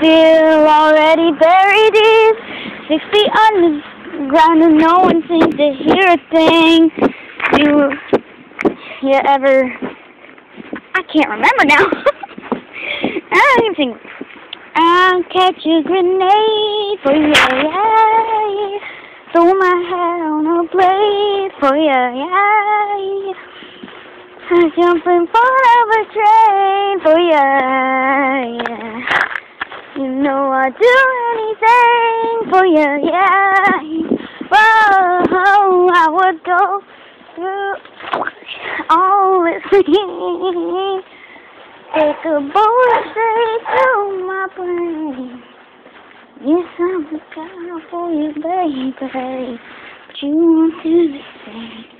feel already buried deep, six feet underground and no one seems to hear a thing. You, you ever, I can't remember now. I don't even think, I'll catch a grenade for you, yeah. Throw my head on a blade for you, yeah. I jump in Know I'd do anything for you, yeah. Whoa, I would go through all this pain. Take a bullet straight through my brain. Yes, I'm the guy for you, baby. But you want to be